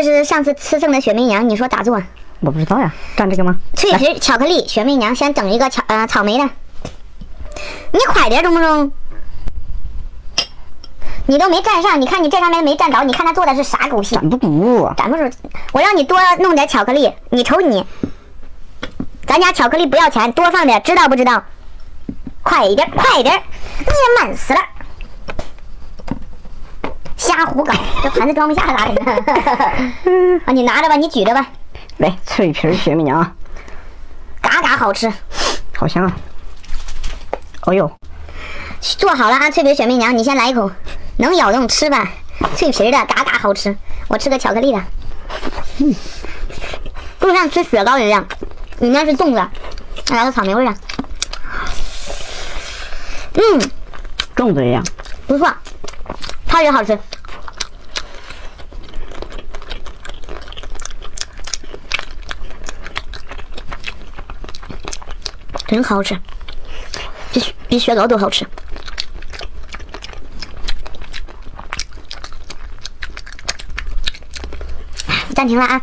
这是上次吃剩的雪媚娘，你说咋做？我不知道呀，蘸这个吗？脆皮巧克力雪媚娘，先整一个巧呃草莓的。你快点中不中？你都没蘸上，你看你这上面没蘸着，你看他做的是啥狗屁？蘸不住，蘸不住。我让你多弄点巧克力，你瞅你，咱家巧克力不要钱，多放点，知道不知道？快一点，快一点，你也慢死了。瞎胡搞，这盘子装不下咋整？啊，你拿着吧，你举着吧。来，脆皮雪媚娘，嘎嘎好吃，好香啊！哦呦，做好了啊，脆皮雪媚娘，你先来一口，能咬动吃吧。脆皮的，嘎嘎好吃。我吃个巧克力的，嗯，就像吃雪糕一样，里面是冻的，来个草莓味的。嗯，粽子一样，不错，超级好吃。真好吃，比比雪糕都好吃。暂停了啊。